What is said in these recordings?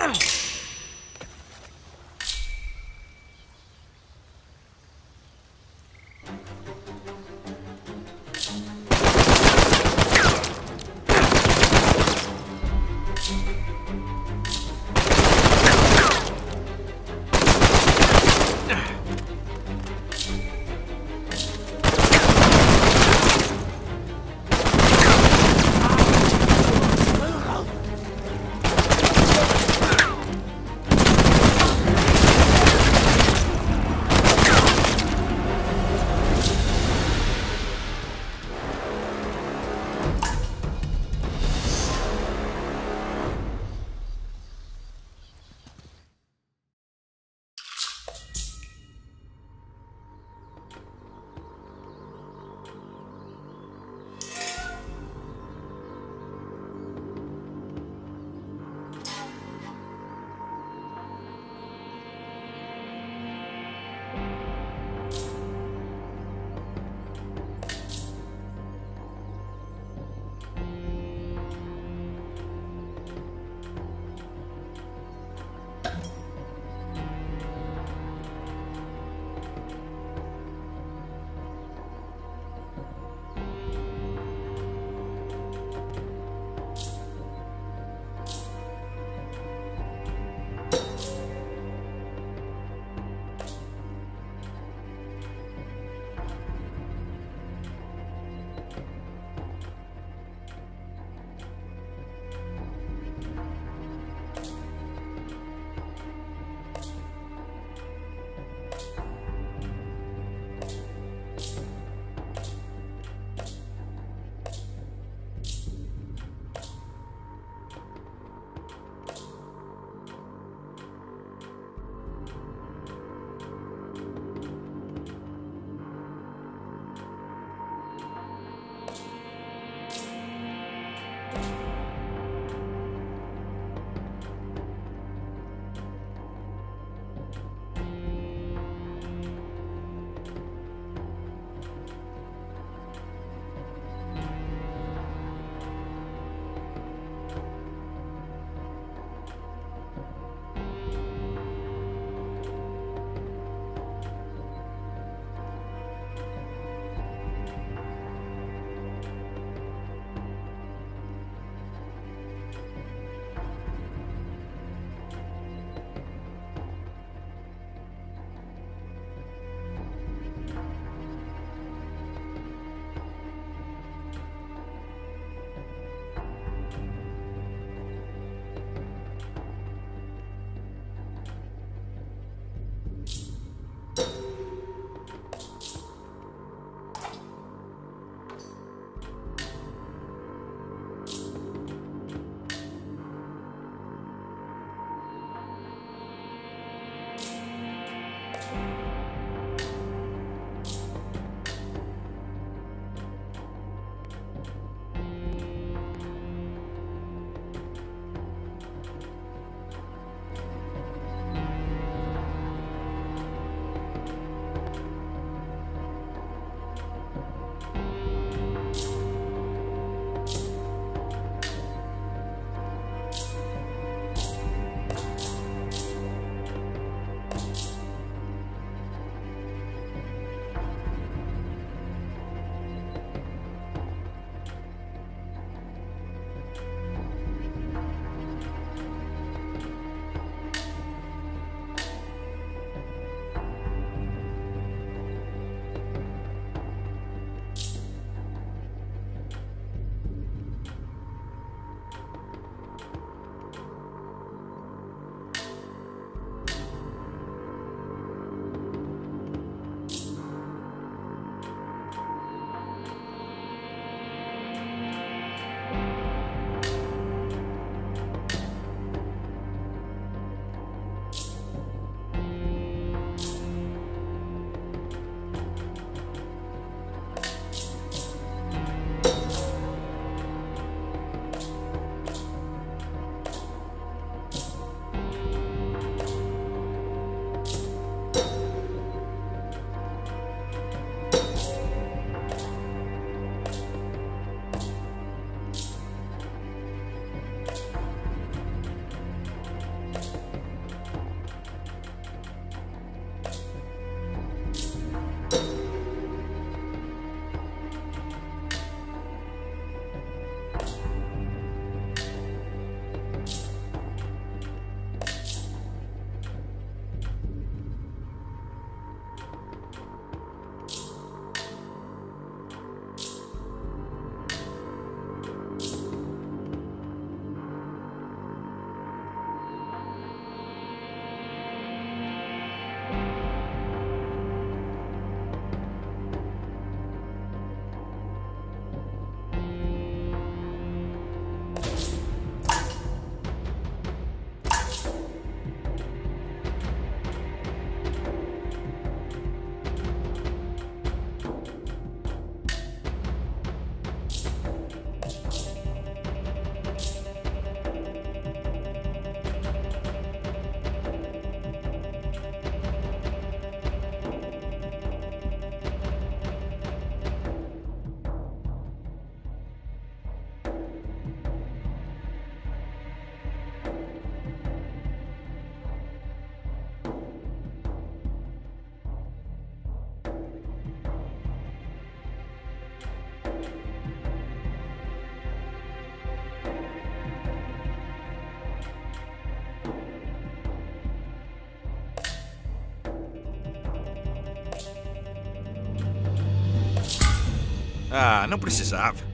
Ugh. Ah, não precisava.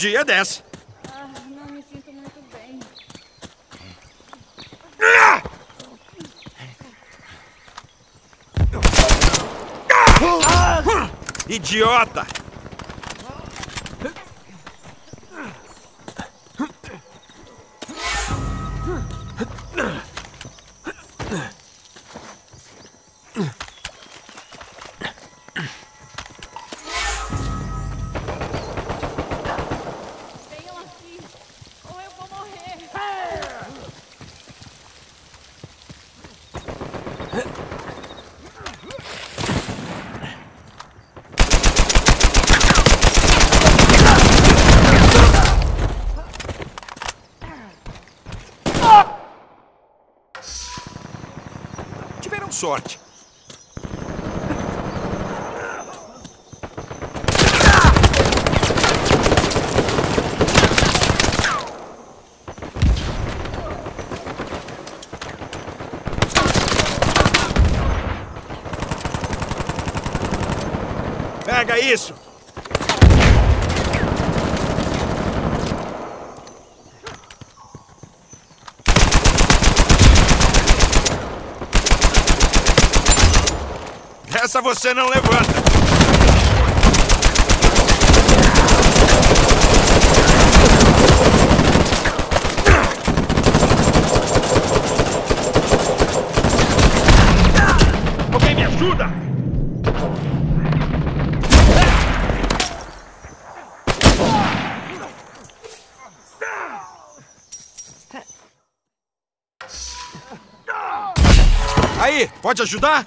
Dia desce. Ah, não me sinto muito bem. Idiota! Sorte. Pega isso! Se você não levanta. Alguém me ajuda? Aí, pode ajudar?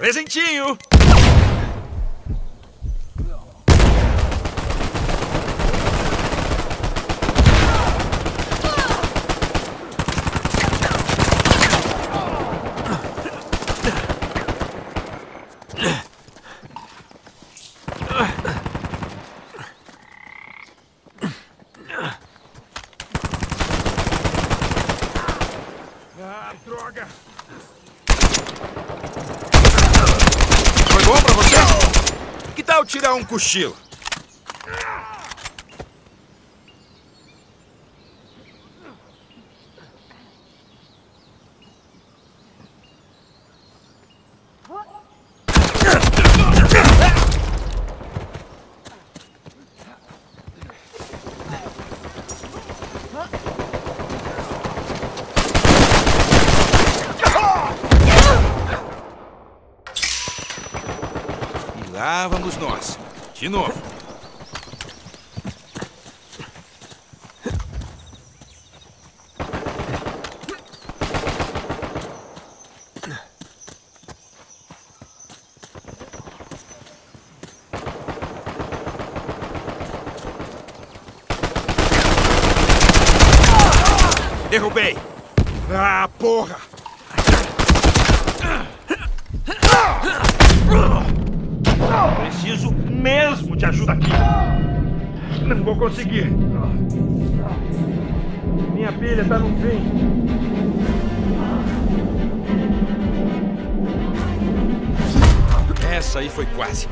Presentinho! Ah, droga! Foi bom pra você? Que tal tirar um cochilo? Lá vamos nós. De novo. Derrubei. Ah, porra! Preciso mesmo de ajuda aqui. Não vou conseguir. Minha pilha tá no fim. Essa aí foi quase.